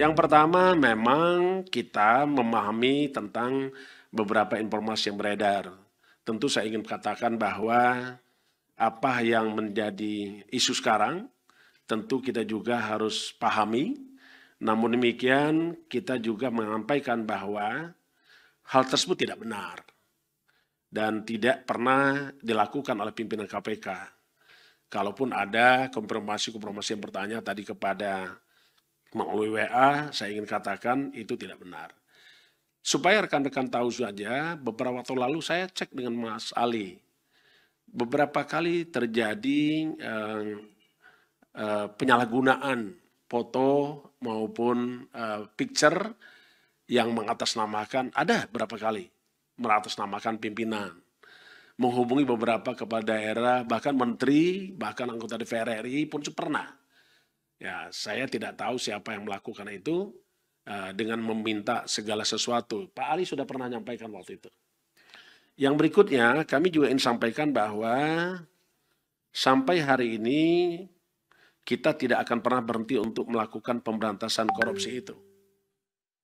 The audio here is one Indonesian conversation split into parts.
Yang pertama memang kita memahami tentang beberapa informasi yang beredar. Tentu saya ingin katakan bahwa apa yang menjadi isu sekarang tentu kita juga harus pahami. Namun demikian kita juga menyampaikan bahwa hal tersebut tidak benar dan tidak pernah dilakukan oleh pimpinan KPK. Kalaupun ada konfirmasi-konfirmasi yang bertanya tadi kepada melalui WA, saya ingin katakan itu tidak benar. Supaya rekan-rekan tahu saja, beberapa waktu lalu saya cek dengan Mas Ali. Beberapa kali terjadi eh, eh, penyalahgunaan foto maupun eh, picture yang mengatasnamakan, ada berapa kali mengatasnamakan pimpinan. Menghubungi beberapa kepala daerah, bahkan menteri, bahkan anggota DPR RI pun pernah Ya, saya tidak tahu siapa yang melakukan itu uh, dengan meminta segala sesuatu. Pak Ali sudah pernah menyampaikan waktu itu. Yang berikutnya, kami juga ingin sampaikan bahwa sampai hari ini kita tidak akan pernah berhenti untuk melakukan pemberantasan korupsi itu.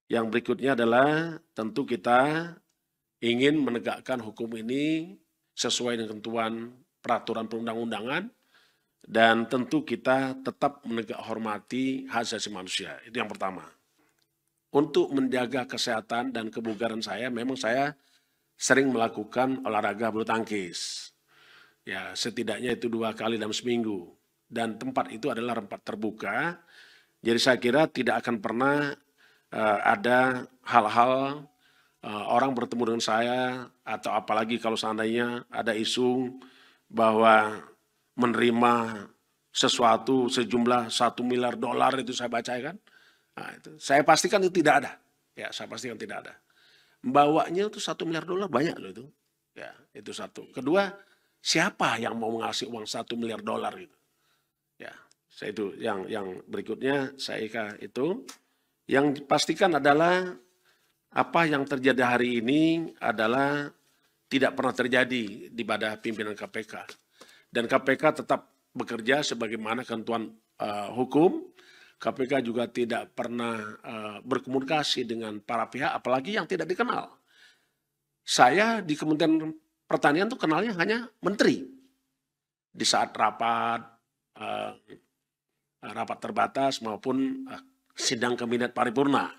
Yang berikutnya adalah tentu kita ingin menegakkan hukum ini sesuai dengan ketentuan peraturan perundang-undangan dan tentu kita tetap menegak hormati hak asasi manusia. Itu yang pertama. Untuk menjaga kesehatan dan kebugaran saya, memang saya sering melakukan olahraga bulu tangkis. Ya, setidaknya itu dua kali dalam seminggu. Dan tempat itu adalah tempat terbuka. Jadi saya kira tidak akan pernah uh, ada hal-hal uh, orang bertemu dengan saya atau apalagi kalau seandainya ada isu bahwa menerima sesuatu sejumlah satu miliar dolar itu saya baca kan. Nah, itu. Saya pastikan itu tidak ada. Ya, saya pastikan tidak ada. Bawanya itu satu miliar dolar banyak loh itu. Ya, itu satu. Kedua, siapa yang mau ngasih uang satu miliar dolar itu? Ya, saya itu yang yang berikutnya saya itu yang pastikan adalah apa yang terjadi hari ini adalah tidak pernah terjadi di pada pimpinan KPK dan KPK tetap bekerja sebagaimana ketentuan uh, hukum. KPK juga tidak pernah uh, berkomunikasi dengan para pihak, apalagi yang tidak dikenal. Saya di Kementerian Pertanian itu kenalnya hanya menteri. Di saat rapat, uh, rapat terbatas maupun uh, sidang kabinet paripurna.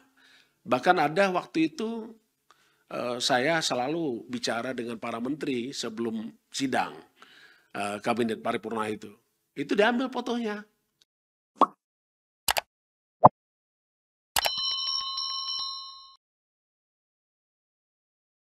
Bahkan ada waktu itu uh, saya selalu bicara dengan para menteri sebelum sidang uh, kabinet paripurna itu. Itu diambil fotonya.